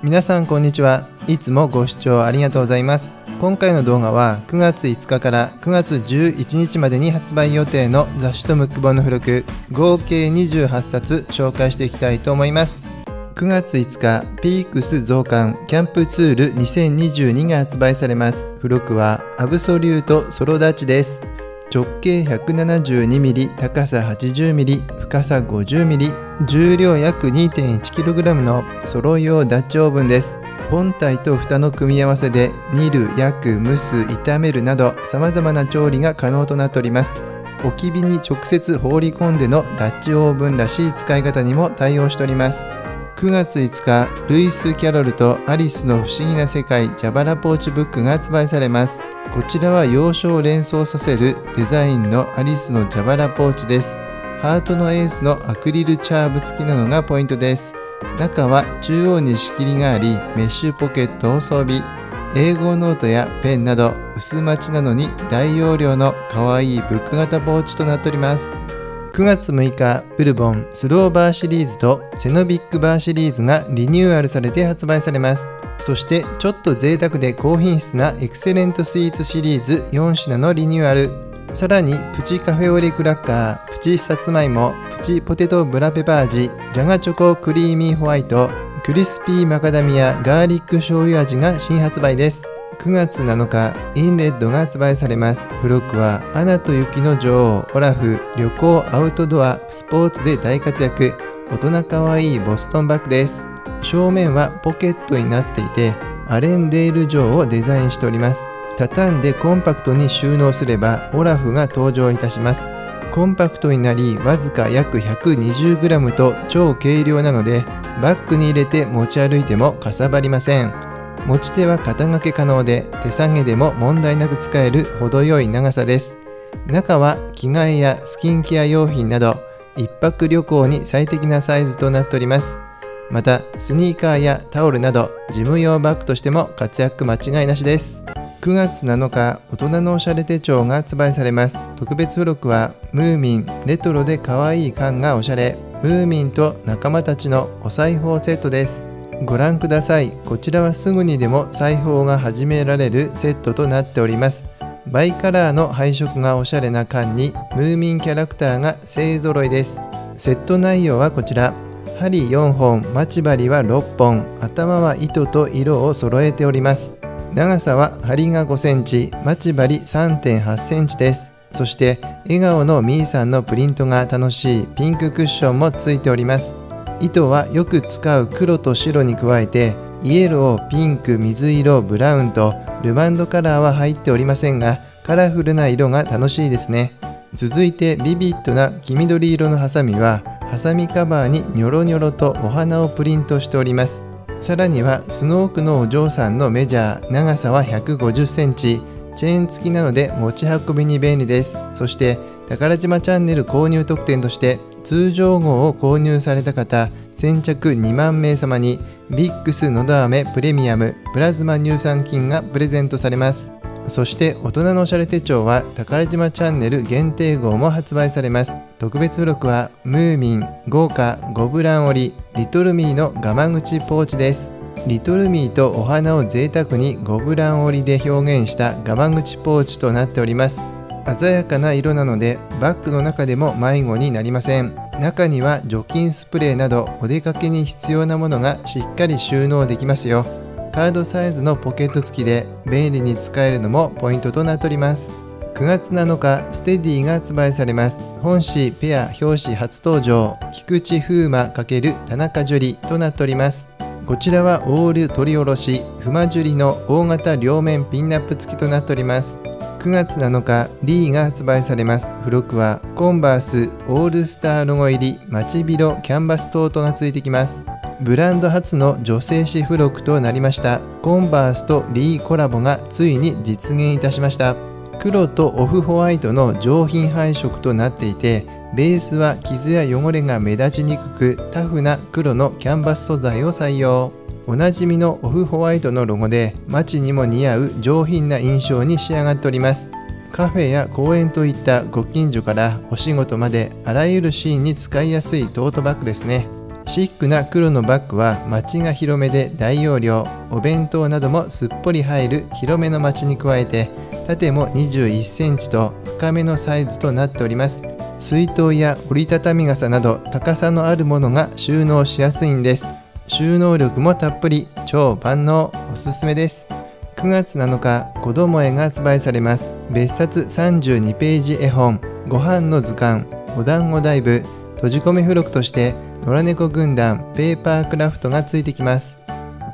皆さんこんにちは。いつもご視聴ありがとうございます。今回の動画は9月5日から9月11日までに発売予定の雑誌とムック本の付録合計28冊紹介していきたいと思います。9月5日ピークス増刊キャンプツール2022が発売されます。付録はアブソリュートソロダチです。直径 172mm 高さ 80mm 深さ 50mm 重量約 2.1kg のソロ用ダッチオーブンです。本体と蓋の組み合わせで煮る焼く蒸す炒めるなど様々な調理が可能となっております。置き火に直接放り込んでのダッチオーブンらしい使い方にも対応しております。9月5日ルイス・キャロルとアリスの不思議な世界ジャバラポーチブックが発売されます。こちらは洋書を連想させるデザインのアリスのジャバラポーチです。ハートのエースのアクリルチャーブ付きなのがポイントです。中は中央に仕切りがありメッシュポケットを装備。 A5ノートやペンなど薄マチなのに大容量の可愛いブック型ポーチとなっております。9月6日ブルボンスローバーシリーズとセノビックバーシリーズがリニューアルされて発売されます。そしてちょっと贅沢で高品質なエクセレントスイーツシリーズ4品のリニューアルさらにプチカフェオレクラッカープチさつまいもプチポテトブラペパージジャガチョコクリーミーホワイトクリスピーマカダミアガーリック醤油味が新発売です9月7日、インレッドが発売されます。付録は、アナと雪の女王、オラフ、旅行、アウトドア、スポーツで大活躍、大人かわいいボストンバッグです。正面はポケットになっていて、アレンデール城をデザインしております。畳んでコンパクトに収納すれば、オラフが登場いたします。コンパクトになり、わずか約 120g と超軽量なので、バッグに入れて持ち歩いてもかさばりません。持ち手は肩掛け可能で手提げでも問題なく使える程よい長さです中は着替えやスキンケア用品など1泊旅行に最適なサイズとなっておりますまたスニーカーやタオルなど事務用バッグとしても活躍間違いなしです。9月7日大人のおしゃれ手帳が発売されます。特別付録はムーミンレトロで可愛い缶がおしゃれ。ムーミンと仲間たちのお裁縫セットです。ご覧ください。こちらはすぐにでも裁縫が始められるセットとなっております。バイカラーの配色がおしゃれな缶にムーミンキャラクターが勢ぞろいです。セット内容はこちら。針4本待ち針は6本頭は糸と色を揃えております。長さは針が5センチ待ち針3.8センチです。そして笑顔のみーさんのプリントが楽しいピンククッションもついております。糸はよく使う黒と白に加えてイエローピンク水色ブラウンとルバンドカラーは入っておりませんがカラフルな色が楽しいですね。続いてビビッドな黄緑色のハサミはハサミカバーにニョロニョロとお花をプリントしております。さらにはスノークのお嬢さんのメジャー長さは150センチ。チェーン付きなので持ち運びに便利です。そして宝島チャンネル購入特典として通常号を購入された方先着2万名様にビックスのど飴プレミアムプラズマ乳酸菌がプレゼントされます。そして大人のおしゃれ手帳は宝島チャンネル限定号も発売されます。特別付録はムーミン豪華ゴブラン織リトルミーのガマ口ポーチです。リトルミーとお花を贅沢にゴブラン織りで表現したガマ口ポーチとなっております。鮮やかな色なのでバッグの中でも迷子になりません。中には除菌スプレーなどお出かけに必要なものがしっかり収納できますよ。カードサイズのポケット付きで便利に使えるのもポイントとなっております。9月7日ステディが発売されます。本誌ペア表紙初登場菊池風磨×田中樹里となっております。こちらはオール撮り下ろしフマジュリの大型両面ピンナップ付きとなっております。9月7日 LEE が発売されます。付録はコンバースオールスターロゴ入りマチ広キャンバストートがついてきます。ブランド初の女性誌付録となりました。コンバースと LEE コラボがついに実現いたしました。黒とオフホワイトの上品配色となっていてベースは傷や汚れが目立ちにくくタフな黒のキャンバス素材を採用。おなじみのオフホワイトのロゴで街にも似合う上品な印象に仕上がっております。カフェや公園といったご近所からお仕事まであらゆるシーンに使いやすいトートバッグですね。シックな黒のバッグは街が広めで大容量お弁当などもすっぽり入る広めの街に加えて縦も21センチと深めのサイズとなっております。水筒や折りたたみ傘など高さのあるものが収納しやすいんです。収納力もたっぷり超万能。おすすめです。9月7日子供絵が発売されます。別冊32ページ絵本ご飯の図鑑おだんごダイブ。とじ込み付録として野良猫軍団ペーパークラフトがついてきます。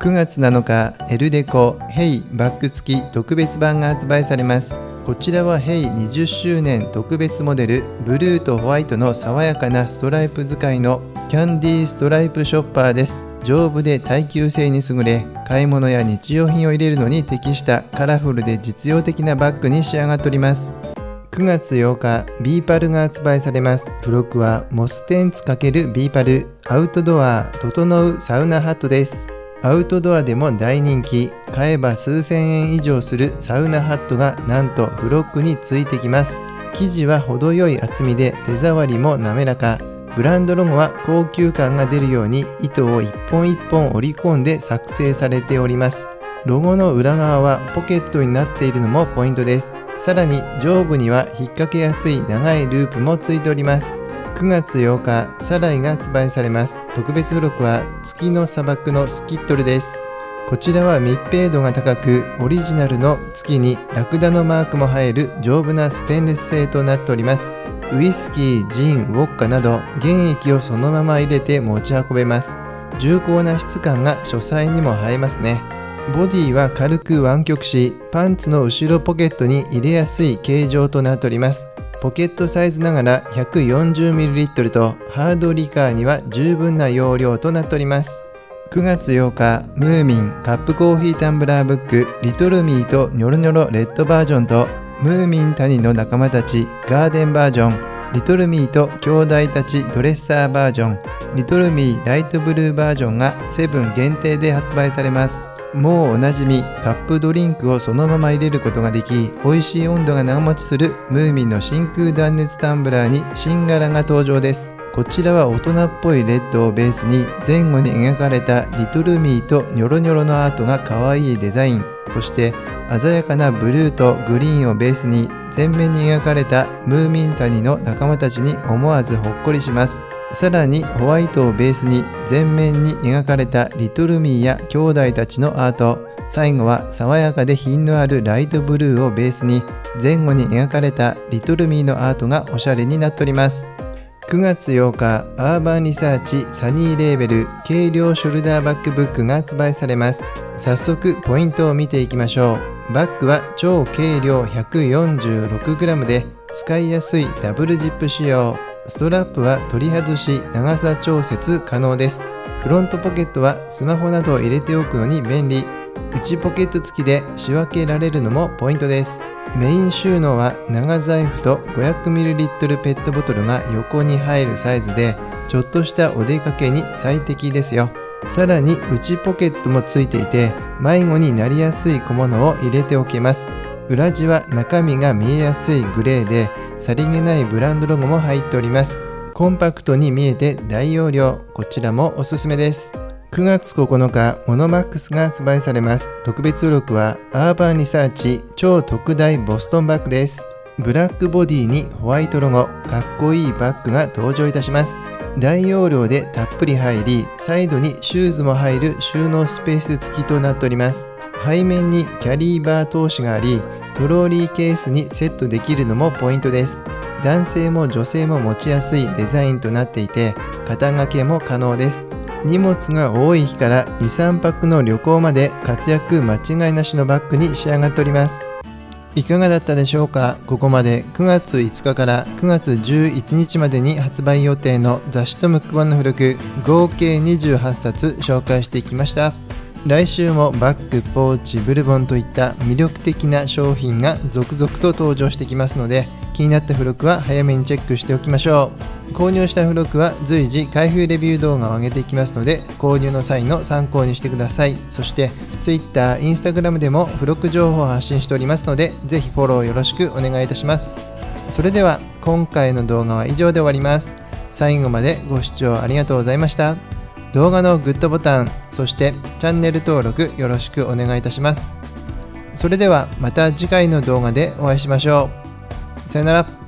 9月7日エルデコ HAYバッグ付き特別版が発売されます。こちらは HAY20周年特別モデルブルーとホワイトの爽やかなストライプ使いのキャンディーストライプショッパーです。丈夫で耐久性に優れ買い物や日用品を入れるのに適したカラフルで実用的なバッグに仕上がっております。9月8日ビーパルが発売されます。付録はモステンツ×ビーパル。アウトドア整うサウナハットです。アウトドアでも大人気。買えば数千円以上するサウナハットがなんと付録についてきます。生地は程よい厚みで手触りも滑らか。ブランドロゴは高級感が出るように糸を一本一本織り込んで作成されております。ロゴの裏側はポケットになっているのもポイントです。さらに上部には引っ掛けやすい長いループもついております。9月8日サライが発売されます。特別付録は月の砂漠のスキットルです。こちらは密閉度が高くオリジナルの月にラクダのマークも入る丈夫なステンレス製となっております。ウイスキー、ジン、ウォッカなど原液をそのまま入れて持ち運べます。重厚な質感が書斎にも映えますね。ボディは軽く湾曲しパンツの後ろポケットに入れやすい形状となっております。ポケットサイズながら 140ml とハードリカーには十分な容量となっております。9月8日ムーミンカップコーヒータンブラーブックリトルミーとニョロニョロレッドバージョンとムーミン谷の仲間たちガーデンバージョンリトルミーと兄弟たちドレッサーバージョンリトルミーライトブルーバージョンがセブン限定で発売されます。もうおなじみカップドリンクをそのまま入れることができ美味しい温度が長持ちするムーミンの真空断熱タンブラーに新柄が登場です。こちらは大人っぽいレッドをベースに前後に描かれたリトルミーとニョロニョロのアートが可愛いデザイン。そして鮮やかなブルーとグリーンをベースに前面に描かれたムーミン谷の仲間たちに思わずほっこりします。さらにホワイトをベースに前面に描かれたリトルミーや兄弟たちのアート。最後は爽やかで品のあるライトブルーをベースに前後に描かれたリトルミーのアートがおしゃれになっております。9月8日アーバンリサーチサニーレーベル軽量ショルダーバッグブックが発売されます。早速ポイントを見ていきましょう。バッグは超軽量 146g で使いやすいダブルジップ仕様。ストラップは取り外し長さ調節可能です。フロントポケットはスマホなどを入れておくのに便利。内ポケット付きで仕分けられるのもポイントです。メイン収納は長財布と 500ml ペットボトルが横に入るサイズでちょっとしたお出かけに最適ですよ。さらに内ポケットも付いていて迷子になりやすい小物を入れておけます。裏地は中身が見えやすいグレーでさりげないブランドロゴも入っております。コンパクトに見えて大容量。こちらもおすすめです。9月9日モノマックスが発売されます。特別付録はアーバンリサーチ超特大ボストンバッグです。ブラックボディにホワイトロゴかっこいいバッグが登場いたします。大容量でたっぷり入りサイドにシューズも入る収納スペース付きとなっております。背面にキャリーバー通しがありトローリーケースにセットできるのもポイントです。男性も女性も持ちやすいデザインとなっていて肩掛けも可能です。荷物が多い日から23泊の旅行まで活躍間違いなしのバッグに仕上がっております。いかがだったでしょうか？ここまで9月5日から9月11日までに発売予定の雑誌とムック本の付録合計28冊紹介していきました。来週もバッグ、ポーチ、ブルボンといった魅力的な商品が続々と登場してきますので気になった付録は早めにチェックしておきましょう。購入した付録は随時開封レビュー動画を上げていきますので購入の際の参考にしてくださいそして Twitter、Instagram でも付録情報を発信しておりますのでぜひフォローよろしくお願いいたします。それでは今回の動画は以上で終わります。最後までご視聴ありがとうございました。動画のグッドボタンそしてチャンネル登録よろしくお願いいたします。それではまた次回の動画でお会いしましょう。さよなら。